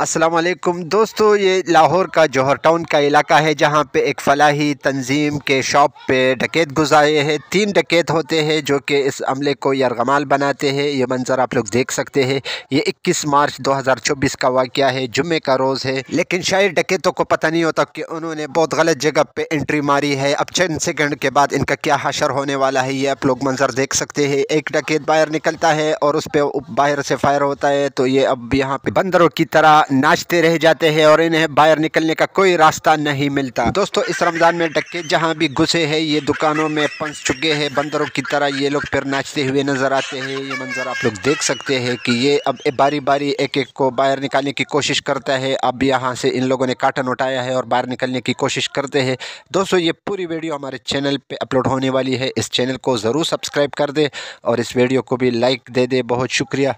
अस्सलाम वालेकुम दोस्तों, ये लाहौर का जौहर टाउन का इलाका है, जहाँ पे एक फलाही तंजीम के शॉप पे डकैत गुजारे हैं। तीन डकैत होते हैं जो कि इस अमले को यरगमाल बनाते हैं। ये मंज़र आप लोग देख सकते हैं। ये 21 मार्च 2024 का वाक़ है, जुम्मे का रोज़ है। लेकिन शायद डकैतों को पता नहीं होता कि उन्होंने बहुत गलत जगह पर एंट्री मारी है। अब चंद सेकेंड के बाद इनका क्या हशर होने वाला है, ये आप लोग मंजर देख सकते हैं। एक डकैत बाहर निकलता है और उस पर बाहर से फायर होता है। तो ये अब यहाँ पे बंदरों की तरह नाचते रह जाते हैं और इन्हें बाहर निकलने का कोई रास्ता नहीं मिलता। दोस्तों, इस रमज़ान में डक्के जहाँ भी घुसे हैं, ये दुकानों में पंच चुके हैं, बंदरों की तरह ये लोग फिर नाचते हुए नज़र आते हैं। ये मंज़र आप लोग देख सकते हैं कि ये अब बारी बारी एक एक को बाहर निकालने की कोशिश करता है। अब यहाँ से इन लोगों ने काटन उठाया है और बाहर निकलने की कोशिश करते हैं। दोस्तों, ये पूरी वीडियो हमारे चैनल पर अपलोड होने वाली है। इस चैनल को ज़रूर सब्सक्राइब कर दे और इस वीडियो को भी लाइक दे दे। बहुत शुक्रिया।